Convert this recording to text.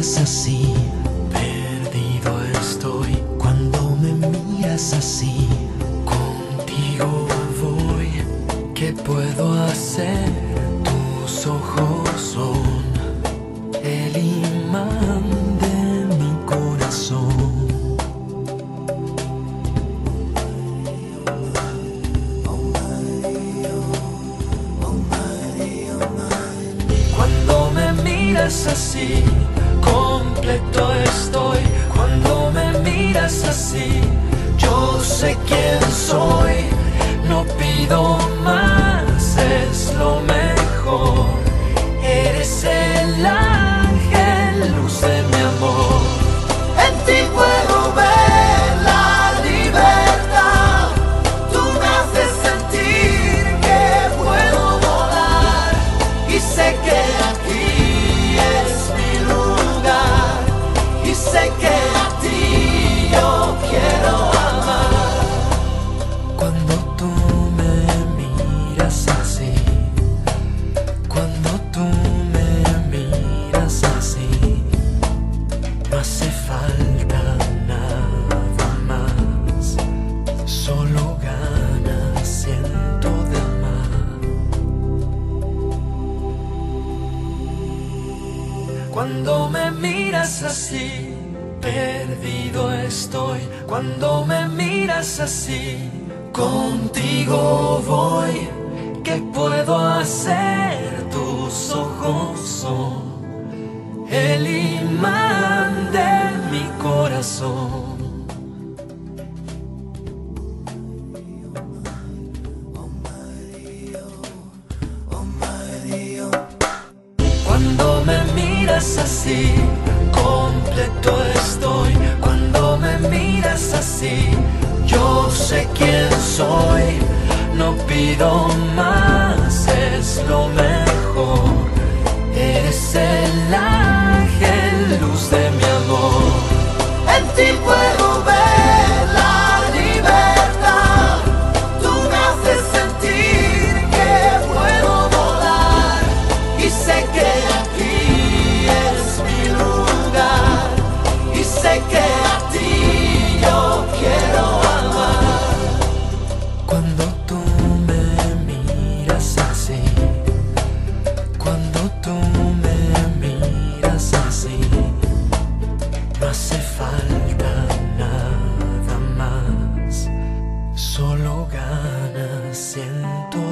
así, perdido estoy. Cuando me miras así, contigo voy. ¿Qué puedo hacer? Tus ojos son el imán de mi corazón. Cuando me miras así, completo. Cuando me miras así, yo sé quién soy. No pido más, es lo mejor. Eres el ángel, luz de mi amor. Cuando tú me miras así, perdido estoy. Cuando me miras así, contigo voy. ¿Qué puedo hacer? Tus ojos son el imán de mi corazón. Cuando me miras así, más, es lo mejor. Eres el tú me miras así, no hace falta nada más, solo ganas siento.